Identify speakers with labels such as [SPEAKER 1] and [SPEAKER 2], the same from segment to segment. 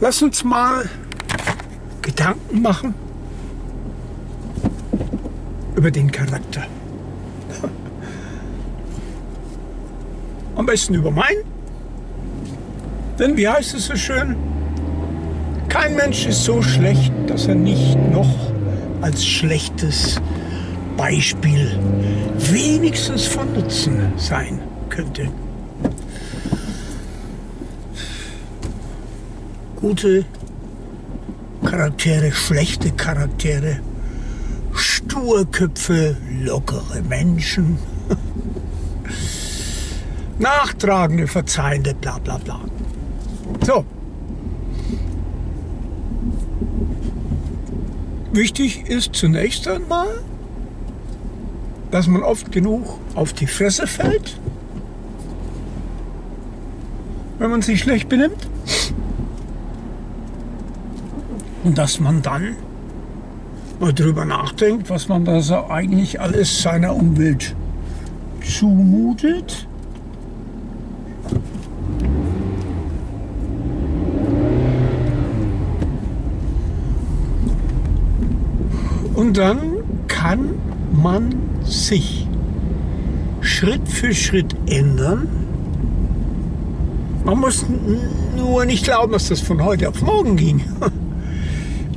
[SPEAKER 1] Lass uns mal Gedanken machen über den Charakter. Am besten über meinen. Denn wie heißt es so schön? Kein Mensch ist so schlecht, dass er nicht noch als schlechtes Beispiel wenigstens von Nutzen sein könnte. Gute Charaktere, schlechte Charaktere, Sturköpfe, lockere Menschen, nachtragende, verzeihende, bla bla bla. So. Wichtig ist zunächst einmal, dass man oft genug auf die Fresse fällt, wenn man sich schlecht benimmt. Und dass man dann mal drüber nachdenkt, was man da so eigentlich alles seiner Umwelt zumutet. Und dann kann man sich Schritt für Schritt ändern. Man muss nur nicht glauben, dass das von heute auf morgen ging.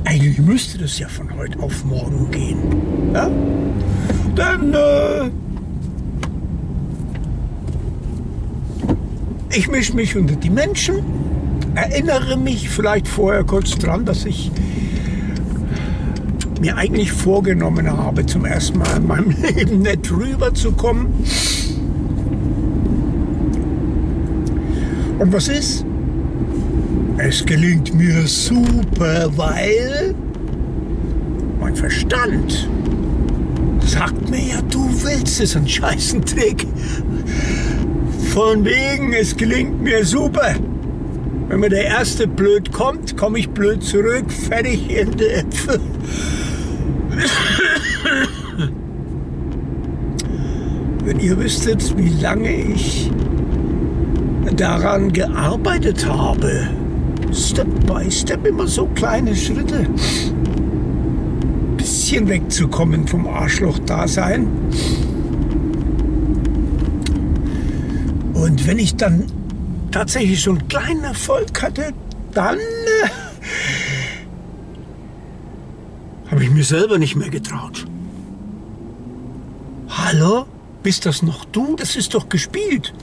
[SPEAKER 1] Eigentlich müsste das ja von heute auf morgen gehen. Ja? Denn äh, ich mische mich unter die Menschen, erinnere mich vielleicht vorher kurz dran, dass ich mir eigentlich vorgenommen habe, zum ersten Mal in meinem Leben nicht rüberzukommen. Und was ist? Es gelingt mir super, weil mein Verstand sagt mir ja, du willst es, einen scheißen Trick. Von wegen, es gelingt mir super. Wenn mir der erste blöd kommt, komme ich blöd zurück, fertig in der Äpfel. Wenn ihr wüsstet, wie lange ich daran gearbeitet habe, Step by Step immer so kleine Schritte, bisschen wegzukommen vom Arschloch-Dasein. Und wenn ich dann tatsächlich so einen kleinen Erfolg hatte, dann äh, habe ich mir selber nicht mehr getraut. Hallo? Bist das noch du? Das ist doch gespielt.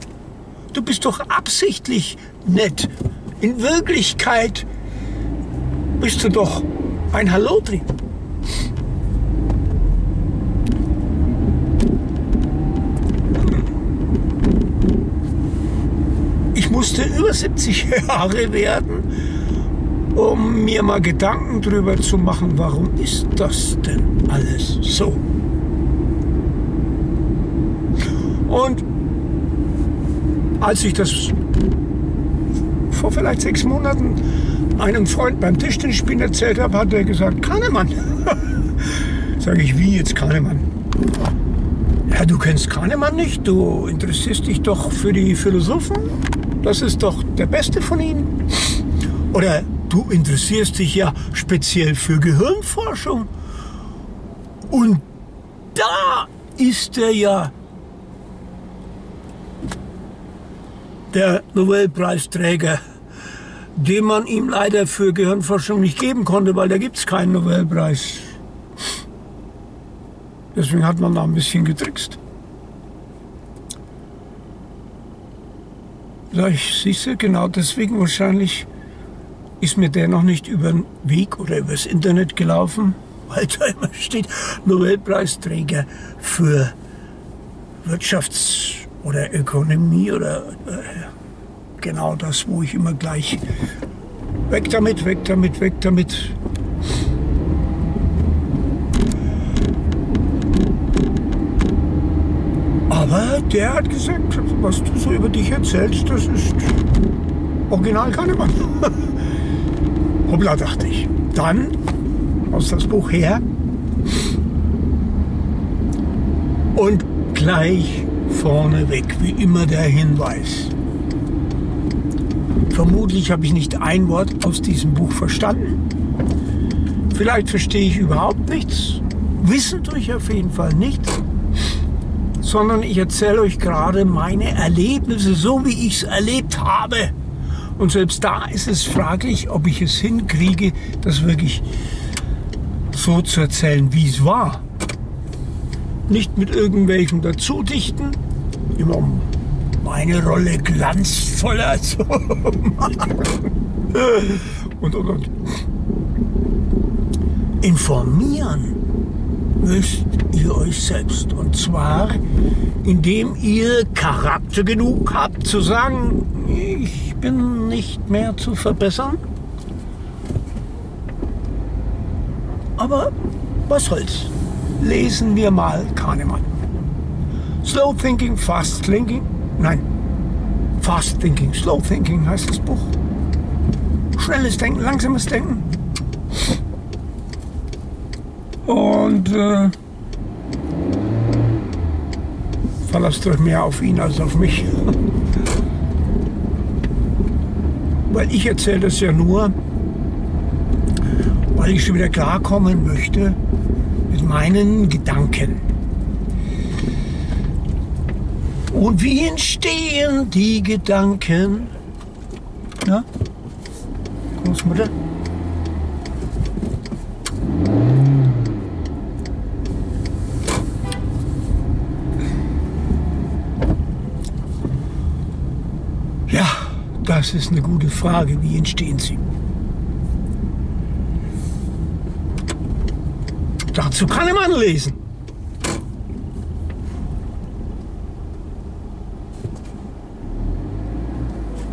[SPEAKER 1] Du bist doch absichtlich nett. In Wirklichkeit bist du doch ein Hallodri. Ich musste über 70 Jahre werden, um mir mal Gedanken darüber zu machen, warum ist das denn alles so? Und als ich das vor vielleicht sechs Monaten einem Freund beim Tischtennisspielen erzählt habe, hat er gesagt, Kahnemann. Sage ich, wie jetzt Kahnemann? Ja, du kennst Kahnemann nicht, du interessierst dich doch für die Philosophen. Das ist doch der beste von ihnen. Oder du interessierst dich ja speziell für Gehirnforschung. Und da ist er ja der Nobelpreisträger, den man ihm leider für Gehirnforschung nicht geben konnte, weil da gibt es keinen Nobelpreis. Deswegen hat man da ein bisschen getrickst. Ich, siehst du, genau deswegen wahrscheinlich ist mir der noch nicht über den Weg oder übers Internet gelaufen, weil da immer steht Nobelpreisträger für Wirtschafts- oder Ökonomie oder äh, genau das, wo ich immer gleich weg damit, weg damit, weg damit. Aber der hat gesagt, was du so über dich erzählst, das ist original Kahnemann. Hoppla, dachte ich. Dann aus das Buch her und gleich vorneweg, wie immer der Hinweis. Vermutlich habe ich nicht ein Wort aus diesem Buch verstanden. Vielleicht verstehe ich überhaupt nichts. Wissen tue ich auf jeden Fall nichts. Sondern ich erzähle euch gerade meine Erlebnisse, so wie ich es erlebt habe. Und selbst da ist es fraglich, ob ich es hinkriege, das wirklich so zu erzählen, wie es war. Nicht mit irgendwelchen Dazudichten, immer um meine Rolle glanzvoller zu machen. Und, und, und. Informieren müsst ihr euch selbst. Und zwar, indem ihr Charakter genug habt zu sagen, ich bin nicht mehr zu verbessern. Aber was soll's? Lesen wir mal Kahnemann. Slow Thinking, Fast Thinking. Nein, Fast Thinking, Slow Thinking heißt das Buch. Schnelles Denken, langsames Denken. Und äh, verlasst euch mehr auf ihn als auf mich. weil ich erzähle das ja nur, weil ich schon wieder klarkommen möchte mit meinen Gedanken. Und wie entstehen die Gedanken? Ja? Großmutter? Ja, das ist eine gute Frage. Wie entstehen sie? Dazu kann man lesen.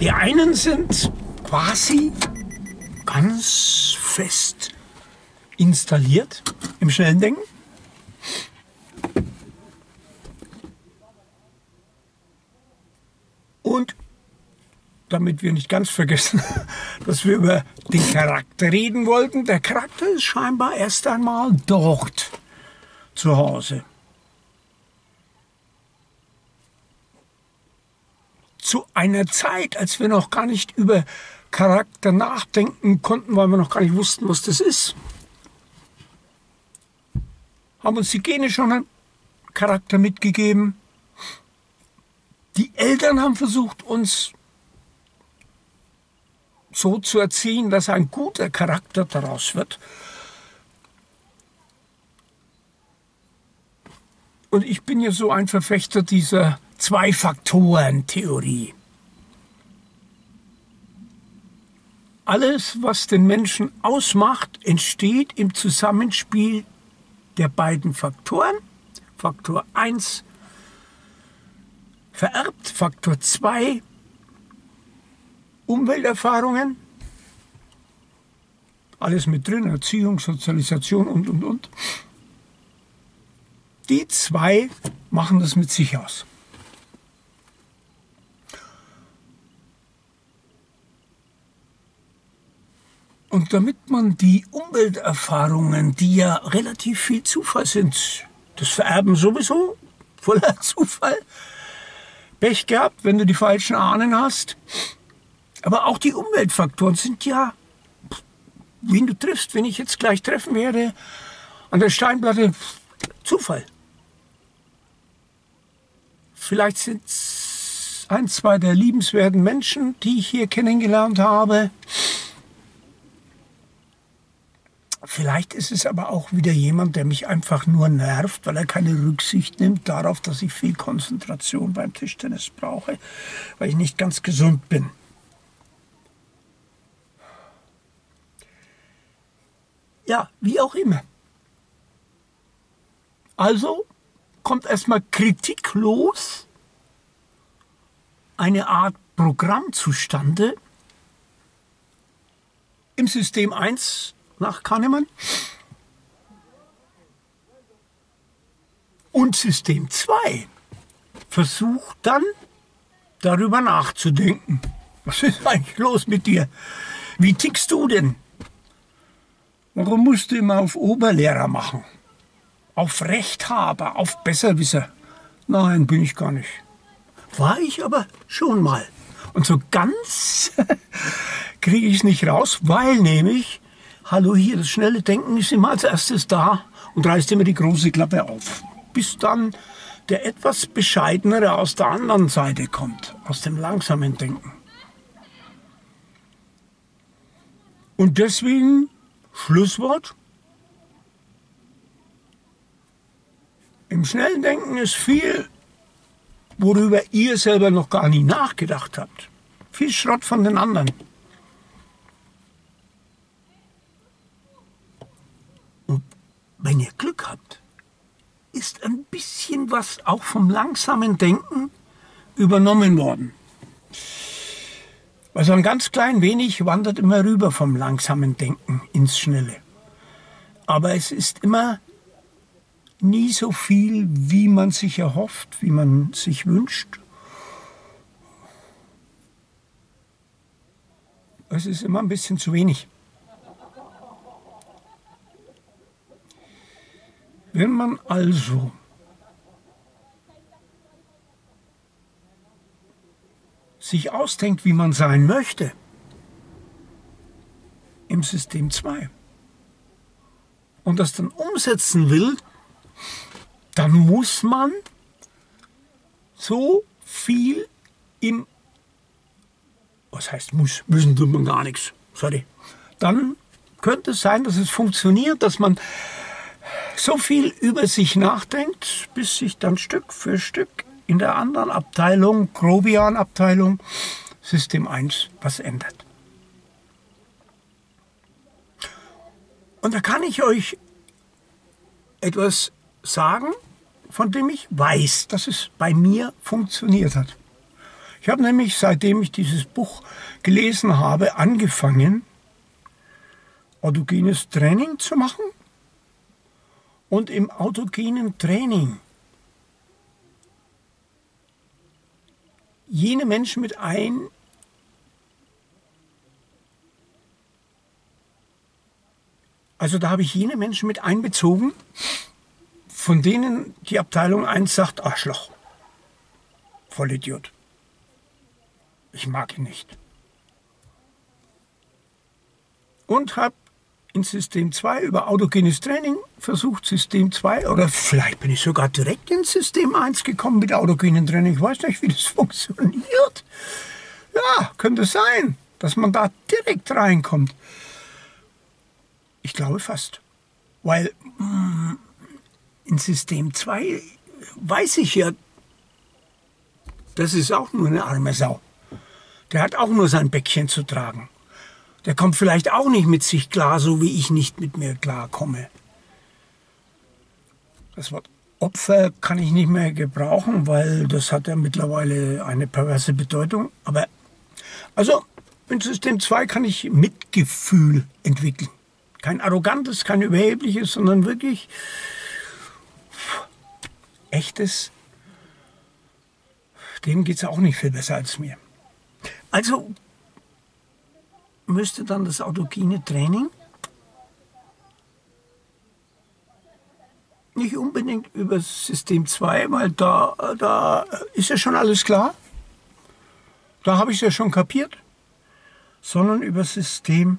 [SPEAKER 1] Die einen sind quasi ganz fest installiert im schnellen Denken. Und damit wir nicht ganz vergessen, dass wir über den Charakter reden wollten. Der Charakter ist scheinbar erst einmal dort zu Hause. Zu einer Zeit, als wir noch gar nicht über Charakter nachdenken konnten, weil wir noch gar nicht wussten, was das ist. Haben uns die Gene schon einen Charakter mitgegeben. Die Eltern haben versucht, uns so zu erziehen, dass ein guter Charakter daraus wird. Und ich bin ja so ein Verfechter dieser Zwei-Faktoren-Theorie. Alles, was den Menschen ausmacht, entsteht im Zusammenspiel der beiden Faktoren. Faktor 1 vererbt, Faktor 2 Umwelterfahrungen, alles mit drin, Erziehung, Sozialisation und, und, und. Die zwei machen das mit sich aus. Und damit man die Umwelterfahrungen, die ja relativ viel Zufall sind, das Vererben sowieso, voller Zufall, Pech gehabt, wenn du die falschen Ahnen hast, aber auch die Umweltfaktoren sind ja, wen du triffst, wenn ich jetzt gleich treffen werde, an der Steinplatte, Zufall. Vielleicht sind es ein, zwei der liebenswerten Menschen, die ich hier kennengelernt habe. Vielleicht ist es aber auch wieder jemand, der mich einfach nur nervt, weil er keine Rücksicht nimmt darauf, dass ich viel Konzentration beim Tischtennis brauche, weil ich nicht ganz gesund bin. Ja, wie auch immer. Also kommt erstmal kritiklos eine Art Programm zustande im System 1 nach Kahnemann und System 2 versucht dann darüber nachzudenken. Was ist eigentlich los mit dir? Wie tickst du denn? Warum musst du immer auf Oberlehrer machen? Auf Rechthaber, auf Besserwisser? Nein, bin ich gar nicht. War ich aber schon mal. Und so ganz kriege ich es nicht raus, weil nämlich, hallo hier, das schnelle Denken ist immer als erstes da und reißt immer die große Klappe auf. Bis dann der etwas bescheidenere aus der anderen Seite kommt, aus dem langsamen Denken. Und deswegen Schlusswort. Im schnellen Denken ist viel, worüber ihr selber noch gar nie nachgedacht habt. Viel Schrott von den anderen. Wenn ihr Glück habt, ist ein bisschen was auch vom langsamen Denken übernommen worden. Also ein ganz klein wenig wandert immer rüber vom langsamen Denken ins Schnelle. Aber es ist immer nie so viel, wie man sich erhofft, wie man sich wünscht. Es ist immer ein bisschen zu wenig. Wenn man also sich ausdenkt, wie man sein möchte, im System 2 und das dann umsetzen will, dann muss man so viel im, was heißt muss, müssen tut man gar nichts, sorry, dann könnte es sein, dass es funktioniert, dass man so viel über sich nachdenkt, bis sich dann Stück für Stück in der anderen Abteilung, Grobian-Abteilung, System 1, was ändert. Und da kann ich euch etwas sagen, von dem ich weiß, dass es bei mir funktioniert hat. Ich habe nämlich, seitdem ich dieses Buch gelesen habe, angefangen, autogenes Training zu machen. Und im autogenen Training jene Menschen mit ein, also da habe ich jene Menschen mit einbezogen, von denen die Abteilung 1 sagt, Arschloch, Vollidiot. Ich mag ihn nicht. Und habe in System 2 über autogenes Training versucht, System 2 oder vielleicht bin ich sogar direkt in System 1 gekommen mit autogenen Training. Ich weiß nicht, wie das funktioniert. Ja, könnte sein, dass man da direkt reinkommt. Ich glaube fast. Weil mm, in System 2 weiß ich ja, das ist auch nur eine arme Sau. Der hat auch nur sein Bäckchen zu tragen. Der kommt vielleicht auch nicht mit sich klar, so wie ich nicht mit mir klarkomme. Das Wort Opfer kann ich nicht mehr gebrauchen, weil das hat ja mittlerweile eine perverse Bedeutung. Aber also in System 2 kann ich Mitgefühl entwickeln. Kein arrogantes, kein überhebliches, sondern wirklich echtes. Dem geht es auch nicht viel besser als mir. Also müsste dann das autogene Training nicht unbedingt über System 2, weil da, da ist ja schon alles klar. Da habe ich es ja schon kapiert. Sondern über System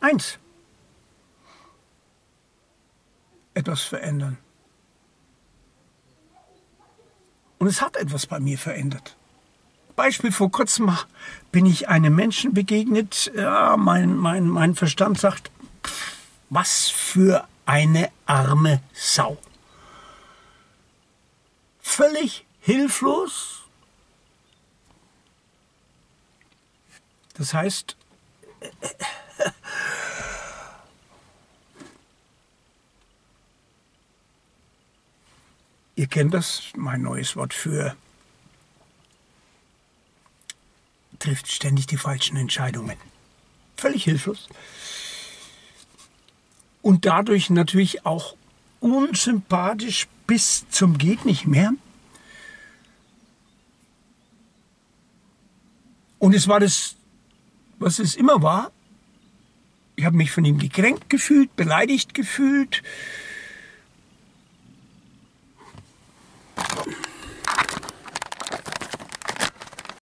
[SPEAKER 1] 1 etwas verändern. Und es hat etwas bei mir verändert. Beispiel, vor kurzem bin ich einem Menschen begegnet, ja, mein, mein, mein Verstand sagt, was für eine arme Sau. Völlig hilflos. Das heißt, ihr kennt das, mein neues Wort für trifft ständig die falschen Entscheidungen. Völlig hilflos. Und dadurch natürlich auch unsympathisch bis zum geht nicht mehr. Und es war das, was es immer war. Ich habe mich von ihm gekränkt gefühlt, beleidigt gefühlt,